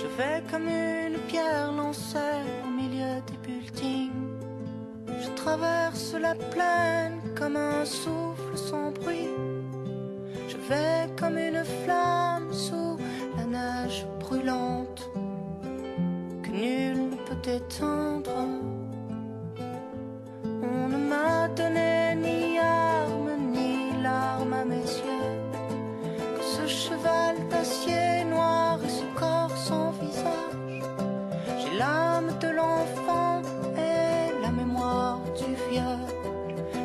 Je vais comme une pierre lancée au milieu des buildings. Je traverse la plaine comme un souffle sans bruit. Je vais comme une flamme sous la neige brûlante que nul ne peut éteindre. On ne m'a donné ni arme ni larmes à mes yeux que ce cheval d'acier de l'enfant et la mémoire du vieux.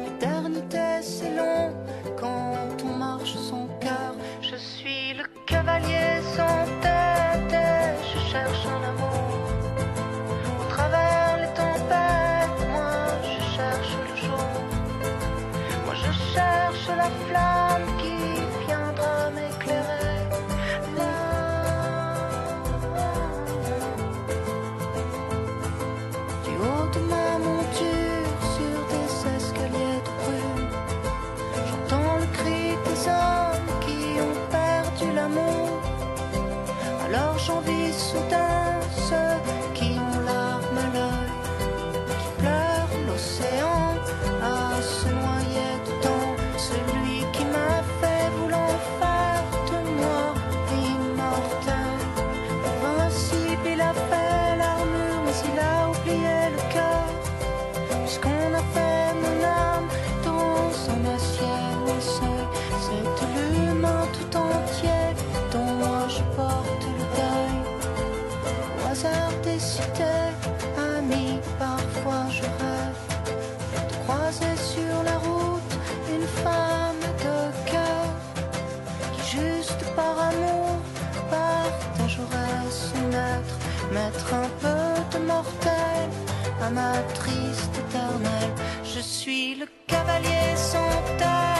L'éternité c'est long quand on marche sans cœur. Je suis le cavalier sans tête je cherche un amour. Au travers les tempêtes, moi je cherche le jour. Moi je cherche la flamme qui Alors j'envie soudain ceux Des cités, amis, parfois je rêve de croiser sur la route une femme de cœur qui, juste par amour, partagerait son être, mettre un peu de mortel à ma triste éternelle. Je suis le cavalier sans tête.